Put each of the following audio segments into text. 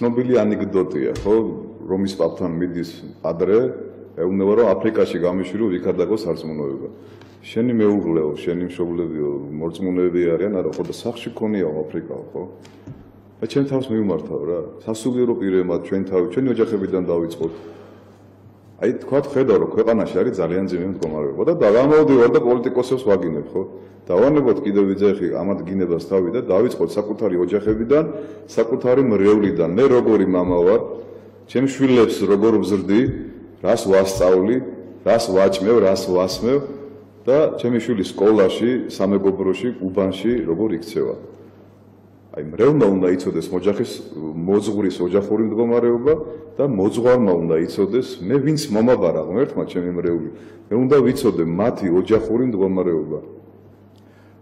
ცნობილი ანეკდოტია, ხო, რომის პაპთან მიდის ადრე, ეუბნება რომ აფრიკაში გამიშვირო ვიქადაგო სარწმუნოება. შენი მეუღლეო, შენი მშობლებიო, მორწმუნეები არიან, არა, ხო და სახში ქონია აფრიკა, ხო? და ჩვენ თავს მივმართავ რა. სასულიერო პირებმა ჩვენ თავი, ჩვენი ოჯახებიდან დავიწყოთ. აი თქვა ხედავ რომ ქვეყანაში არის ძალიან ძიმე მდგომარეობა და დაგამოვდივარ და პოლიტიკოსებს ვაგინებ, ხო? დავანებოთ კიდევ ვიძახი ამათ გინებას თავი და დავიწყოთ საკუთარი ოჯახებიდან, საკუთარი მრევლიდან. მე როგორი мама ვარ? ჩემ შვილებს როგორ ვზრდი? რას ვასწავლი? რას ვაჭმევ, რას ვასმევ? და ჩემი შვილი სკოლაში, სამეგობროში, უბანში როგორ იქცევა? აი მრევლმა უნდა იცოდეს ოჯახის მოძღვრის ოჯახური მდგომარეობა და მოძღვარმა უნდა იცოდეს მე ვინც მომაბარა ღმერთმა ჩემი მრევლი მე უნდა ვიცოდე მათი ოჯახური მდგომარეობა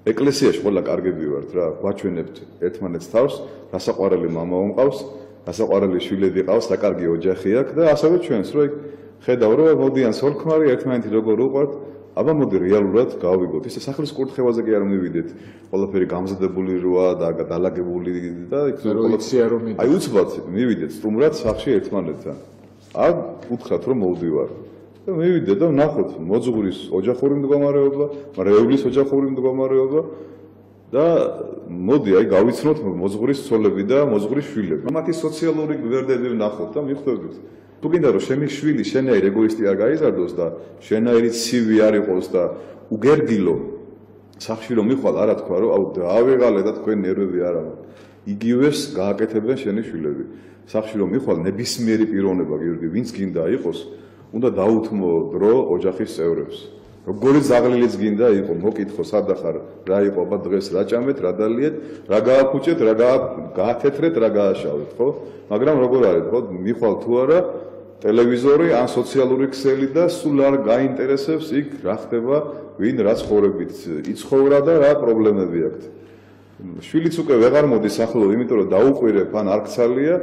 ეკლესიაში ყველა კარგები ვართ რა გვაჩვენებთ ერთმანეთს თავს გასაყვარელი мама უმყავს გასაყვარელი შვილები ყავს და კარგი ოჯახი აქვს და ასევე ჩვენს რო ხედავ რომ მოდიან სოლქმარი ერთმანეთი როგორ უყვართ აბა მოდი რეალურად გავიგოთ. ისე სახლის კურთხევაზე კი არ მივიდეთ. ყველაფერი გამზადებული როა და დაალაგებული და როიცია რომ მიდეთ. აი უცბად მივიდეთ სტუმრად სახში ერთმანეთთან. აი უთხრათ რომ მოვდივარ. და მივიდე და ნახოთ მოძღვრის ოჯახური მდგომარეობა, მრევლის ოჯახური მდგომარეობა და მოდი აი გავიცნოთ მოძღვრის ცოლები და მოძღვრის შვილები. მათი სოციალური გვერდები ვნახოთ და მიხვდებით. თუ გინდა რომ შენი შვილი შენაირ ეგოისტი არ გაიზარდოს და შენაირი ცივი არ იყოს და უგერგილო სახში რომ მიხვალ არა თქვა რომ აუ დაავეღალე და თქვენ ნერვები არა იგივეს გააკეთებენ შენი შვილები სახში რომ მიხვალ ნებისმიერი პიროვნება გიორგი ვინც გინდა იყოს უნდა დაუთმო დრო ოჯახის წევრებს როგორი ზაღლილიც გინდა იყო მოკითხო სად ახარ რა იყო აბა დღეს რა ჭამეთ რა დალიეთ რა გააფუჭეთ რა გაათეთრეთ რა გააშავეთ ხო? მაგრამ როგორ არის ხო? მიხვალ თუ არა ტელევიზორი ან სოციალური ქსელი და სულ არ გაინტერესებს იქ რა ხდება, ვინ რა ცხოვრებით იცხოვრა და რა პრობლემები აქვს. შვილიც უკვე ვეღარ მოდის ახლო, იმიტომ რომ დაუყვირებ ან არ ქცალია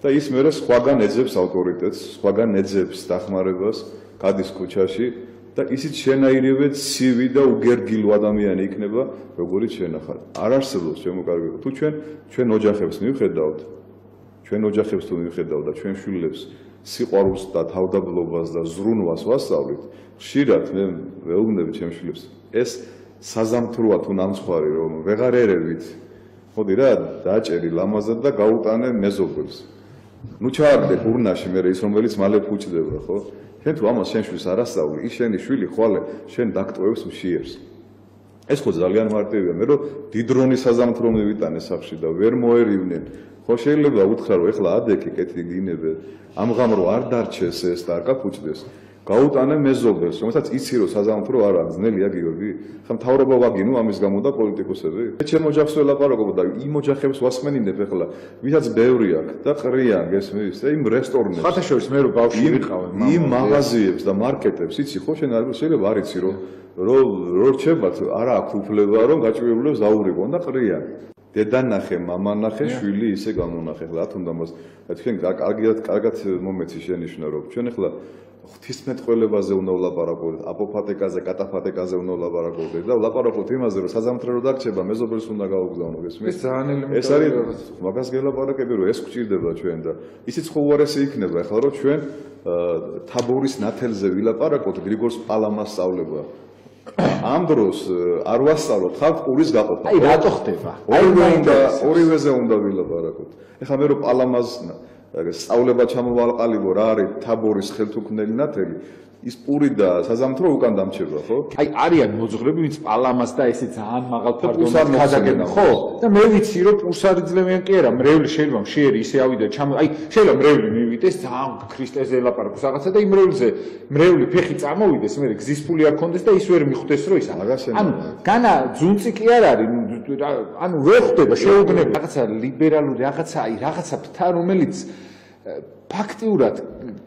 და ის მერე სხვაგან ეძებს ავტორიტეტს, სხვაგან ეძებს დახმარებას, გადის ქუჩაში და ისიც შენაირივე ცივი და უგერგილო ადამიანი იქნება, როგორიც შენ ახალ. არ არსებობს ჩემო კარგო, თუ ჩვენ ჩვენ ოჯახებს მივხედავთ, ჩვენ ოჯახებს თუ მივხედავთ და ჩვენ შვილებს სიყვარულს და თავდაბლობას და ზრუნვას ვასწავლით, ხშირად მე ვეუბნები ჩემს შვილებს, ეს საზამთროა თუ ნამსხვარი რომ ვეღარ ერევით. მოდი რა, დაჭერი ლამაზად და გაუტანე მეზობელს. ნუ ჩააგდე გურნაში მე ის რომელიც მალე ფუჭდება, ხო? შენ თუ ამას შენ შვილს არასწავლი, ის შენი შვილი ხვალე შენ დაქტოებს მშიერს. ეს ხო ძალიან მარტივია, მე რომ დიდრონი საზამთრო მივიტანე სახში და ვერ მოერივნენ. ხო შეიძლება უთხრა რომ ეხლა ადეკი კეთი გინებე ამღამრო არ დარჩეს ეს და არ გაფუჭდეს გაუტანე მეზობელს რომელსაც იცი რომ საზამთრო არ არის ძნელია გიორგი. ხა მთავრობა ვაგინო ამის გამო და პოლიტიკოსები. მე ჩემ ოჯახს ველაპარაკობ და იმ ოჯახებს ვასმენინებ ეხლა ვისაც ბევრი აქვს და ყრია გესმის და იმ რესტორნებს. ხათაშორის მე რო ბავშვი ვიყავე იმ მაღაზიებს და მარკეტებს იცი ხო შენ არ შეიძლება არ იცი რომ რომ რო რჩებათ არა აქვს უფლება რომ გაჭირებულებს დაურიგონ და ყრია დედა ნახე, мама ნახე, შვილი ისე გამონახე. რა თუნდა მას თქვენ კარგად კარგად მომეცი შენიშნა რომ ჩვენ ახლა ღვთისმეტყველებაზე უნდა ვლაპარაკოთ, აპოფატეკაზე, კატაფატეკაზე უნდა ვლაპარაკოთ და ვლაპარაკოთ იმაზე რომ საზამთრო რო დარჩება, მეზობელს უნდა გაუგზავნო ეს მე. ეს ძალიან ელემენტარულია. ეს არის მაგას გელაპარაკები რომ ეს გვჭირდება ჩვენ და ისიც ხო უარესი იქნება ახლა რომ ჩვენ თაბორის ნათელზე ვილაპარაკოთ გრიგორს პალამას სწავლება. ამ დროს არ ვასწავლოთ ხალხ ყურის გაყოფა. აი რატო ხდება? ორივე უნდა ორივეზე უნდა ვილაპარაკოთ. ეხლა მე რო პალამას სწავლება ჩამოვალყალიო რა არის თაბორის ხელთუქმნელი ნათელი ის პური და საზამთრო უკან დამჩება, ხო? აი, არიან მოძღვრები, ვინც პალამას და ესე ძალიან მაღალ ფარდონად ხაზაგებენ, ხო? და მე ვიცი, რომ პურსარი ძლევიან კი არა, მრევლი შეიძლება მშიერი ისე ავიდა ჩამ, აი, შეიძლება მრევლი მივიდეს, ძალიან ქრისტეზე ელაპარაკოს რაღაცა და იმ მრევლზე მრევლი ფეხი წამოვიდეს, მე გზის ფული არ კონდეს და ის ვერ მიხვდეს, რომ ის ანუ განა ძუნწი კი არ არის, ანუ ვერ ხდება შეუგნება რაღაცა ლიბერალური რაღაცა, აი, რაღაცა ფთა, რომელიც ფაქტიურად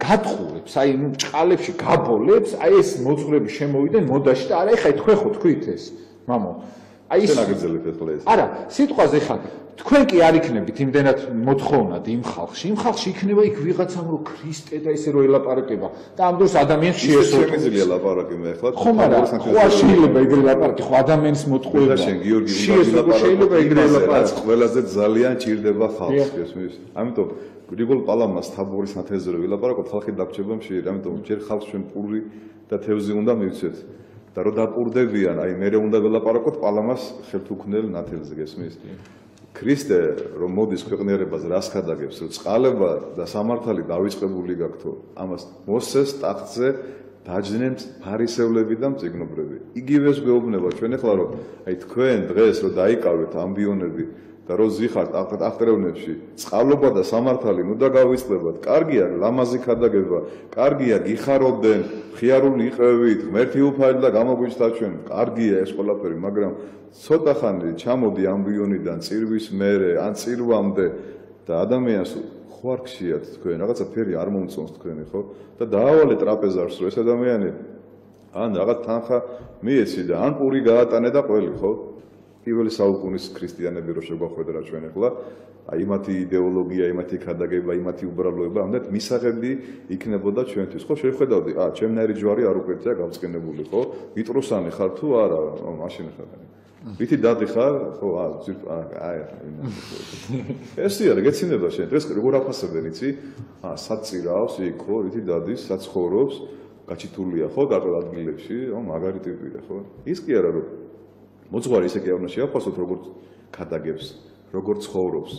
გატყურებს, აი ნუ ჭყალებში გაბოლებს, აი ეს მოძღვრები შემოვიდნენ მოდაში და არა ეხა თქვენ ხო თქვით ეს, მამო. აი ეს ნაგრძელებ ეხლა ეს. არა, სიტყვაზე ხა თქვენ კი არ იქნებით იმდენად მოთხოვნად იმ ხალხში. იმ ხალხში იქნება იქ ვიღაცამ რო ქრისტე და ესე რო ელაპარაკება და ამ დროს ადამიანს შეესწრო. შემიძლია ლაპარაკი მე ახლა. ხო, მაგრამ ხო არ შეიძლება ეგრე ლაპარაკი, ხო ადამიანის მოთხოვება. შენ გიორგი შეესწრო შეიძლება ეგრე ლაპარაკი. ყველაზე ძალიან ჭირდება ხალხს, ესმის. ამიტომ გრიგოლ პალამას თაბორის ნათეზერო ვილაპარაკოთ, ხალხი დაგჭება მშვიერი, ამიტომ ჯერ ხალხს ჩვენ პური და თევზი უნდა მივცეთ. და რო დაპურდებიან, აი მე უნდა ველაპარაკოთ პალამას ხელთუქმნელ ნათელზე, გესმის? ქრისტე რომ მოდის ქვეყნიერებას რას ხადაგებს, რომ წყალება და სამართალი დაიწყებული გაქვთო, ამას მოსეს ტახტზე დაჯდნენ ფარისევლები და მწიგნობრები. იგივეს გვეუბნება ჩვენ ახლა რომ აი თქვენ დღეს რომ დაიკავეთ ამბიონები და რო ზიხართ აღტრევნებში წყალობა და სამართალი ნუ დაგავიწყდებათ კარგია ლამაზი ხადაგება კარგია გიხარობდნენ ხიარული იყევით ღმერთი უფალი და გამოგვიჩნდა ჩვენ კარგია ეს ყველაფერი მაგრამ ცოტა ხანი ჩამოდი ამბიონიდან წირვის მერე ან წირვამდე. და ადამიანს ხო არ გშიათ თქვენ რაღაცა ფერი არ მომწონს თქვენი ხო? და დაავალე ტრაპეზარს რომ ეს ადამიანი ან რაღაც თანხა მიეცი და ან პური გაატანე და ყველი ხო პირველი საუკუნის ქრისტიანები რო შეგვახვედრა ჩვენ ახლა აი მათი იდეოლოგია, იმათი ხადაგება, იმათი უბრალოება, ამდენ მისაღები იქნებოდა ჩვენთვის. ხო შეხედავდი, აა ჩემნაირი ჯვარი არ უკეთია გავწყენებული, ხო? ვიტრუსანი ხარ თუ არა? მაშინ ხარ. ვითი დადი ხარ? ხო, აა აი ესე არა, გეცინება შენ. დღეს როგორ აფასებენ, იცი? აა საწირავს იქ, ხო? ვითი დადის, საცხოვრობს, გაჩიტულია, ხო, გარკვეულ ადგილებში, ო მაგარი ტიპია, ხო? ის კი არა რომ მოძღვარი ისე კი არ უნდა შეაფასოთ როგორც ქადაგებს, როგორც ცხოვრობს.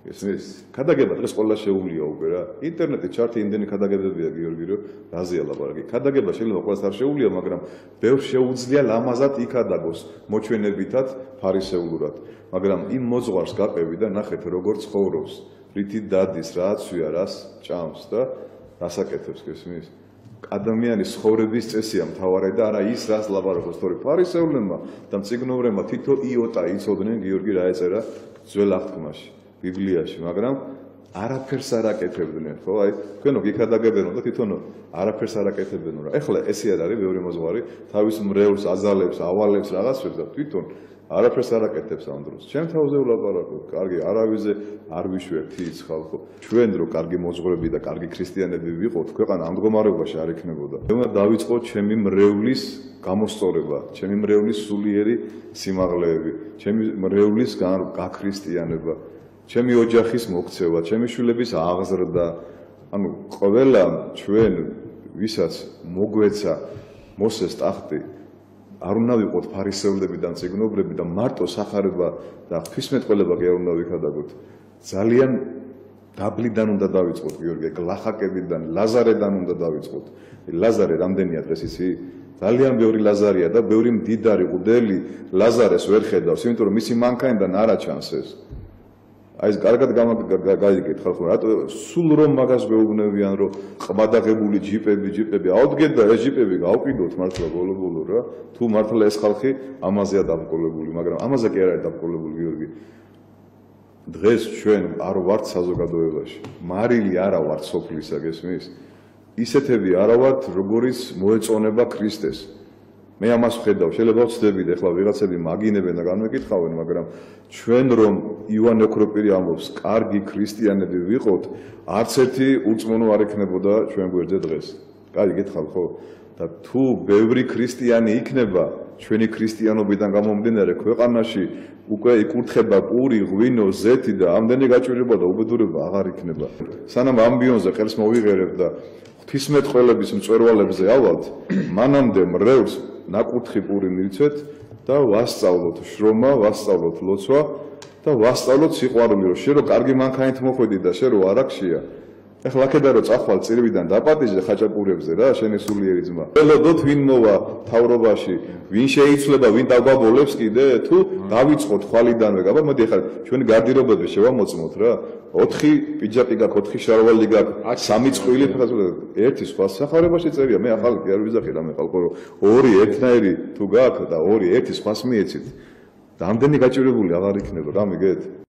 ესმის, ქადაგება დღეს ყველა შეუულია უკვე რა. ინტერნეტი ჩარტი იმდენი ქადაგებებია გიორგი რომ რაზეა ლაპარაკი. ქადაგება შეიძლება ყველას არ შეუულია, მაგრამ ბევრ შეუძლია ლამაზად იქადაგოს მოჩვენებითად ფარისეულურად. მაგრამ იმ მოძღვარს გაყევი და ნახეთ როგორ ცხოვრობს, რითი დადის, რა აცვია, რას ჭამს და რასაკეთებს გესმის? ადამიანის ხოვრების წესია მთავარი და არა ის რას ლაბარაკობს თორე ფარისეულებმა და მწიგნობრებმა თითო იოტა იცოდნენ გიორგი რა ეწერა ძველ აღთქმაში ბიბლიაში მაგრამ არაფერს არ აკეთებდნენ ხო? აი თქვენო გიქადაგებენო და თვითონ არაფერს არ აკეთებდნო რა. ეხლა ესე არ არის მეორე მოძღვარი თავის მრევლს აზალებს ავალებს რაღაცებს და თვითონ არაფერს არ აკეთებს ამ დროს. ჩემ თავზე ვლაპარაკობ, კარგი, არავიზე არ ვიშვებთ ის ხალხო. ჩვენ რო კარგი მოძღვრები და კარგი ქრისტიანები ვიყოთ, ქვეყანა ამ მდგომარეობაში არ იქნებოდა. მე დავიწყო ჩემი მრევლის გამოსწორება, ჩემი მრევლის სულიერი სიმაღლეები, ჩემი მრევლის გაქრისტიანება, ჩემი ოჯახის მოქცევა, ჩემი შვილების აღზრდა. ანუ ყველა ჩვენ ვისაც მოგვეცა მოსეს ტახტი არ უნდა ვიყოთ ფარისევლები და ციგნობრები და მარტო სახარება და ღვთისმეტყველება კი არ უნდა ვიქადაგოთ. ძალიან დაბლიდან უნდა დავიწყოთ გიორგი, გლახაკებიდან, ლაზარედან უნდა დავიწყოთ. ლაზარე რამდენია დღეს ისი? ძალიან ბევრი ლაზარია და ბევრი მდიდარი ყუდელი ლაზარეს ვერ ხედავს, იმიტომ რომ მისი მანქანიდან არა ჩანს ეს. აი ეს კარგად გაიგეთ ხალხო რატო სულ რომ მაგას გვეუბნებიან რომ ყბადაღებული ჯიპები ჯიპები აუდგეთ და ეს ჯიპები გავყიდოთ მართლა ბოლო-ბოლო რა. თუ მართლა ეს ხალხი ამაზეა დამკოლებული მაგრამ ამაზე კი არ არის დამკოლებული გიორგი. დღეს ჩვენ არ ვართ საზოგადოებაში. მარილი არა ვართ სოფლისა გესმის ისეთები არა ვართ როგორიც მოეწონება ქრისტეს მე ამას ვხედავ, შეიძლება ვცდები და ახლა ვიღაცები მაგინებენ და განმეკითხავენ, მაგრამ ჩვენ რომ ივანე ოქროპირი ამბობს, კარგი ქრისტიანები ვიყოთ, არც ერთი უწმუნო არ ექნებოდა ჩვენ გვერდზე დღეს. კაი, გითხავ ხო? და თუ ბევრი ქრისტიანი იქნება, ჩვენი ქრისტიანობიდან გამომდინარე ქვეყანაში უკვე იკურთხება პური, ღვინო, ზეთი და ამდენი გაჭირება და უბედურება აღარ იქნება. სანამ ამბიონზე ხელს მოვიღერებ და ღვთისმეტყველების მწვერვალებზე ავალთ, მანამდე მრევლს ნაკურთხი პური მივცეთ და ვასწავლოთ შრომა, ვასწავლოთ ლოცვა და ვასწავლოთ სიყვარული, რომ შენ რო კარგი მანქანით მოხვედი და შენ რო არაქშია. ეხლა აქედან რო წახვალ წირვიდან დაპატიჟე ხაჭაპურებზე რა, შენი სულიერი ძმა. ველოდოთ ვინ მოვა თავრობაში, ვინ შეიცვლება, ვინ დაგვაბოლებს კიდე, თუ დავიწყოთ ხვალიდანვე, გაბა მოდი ეხლა ჩვენი გარდირობები შევამოწმოთ რა. 4 პიჯაკი გაქვს, 4 შარვალი გაქვს, 3 წყვილი ფეხაზული, ერთი სხვა სახარებაში წერია, მე ახალ კი არ ვიზახი რამე ხალხო, რომ ორი ერთნაირი თუ გაქვს და ორი ერთი სხვას მიეცით. და ამდენი გაჭირებული აღარ იქნება, რა მიგეთ?